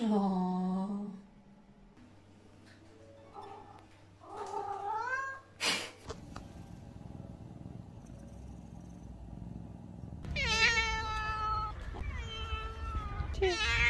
아...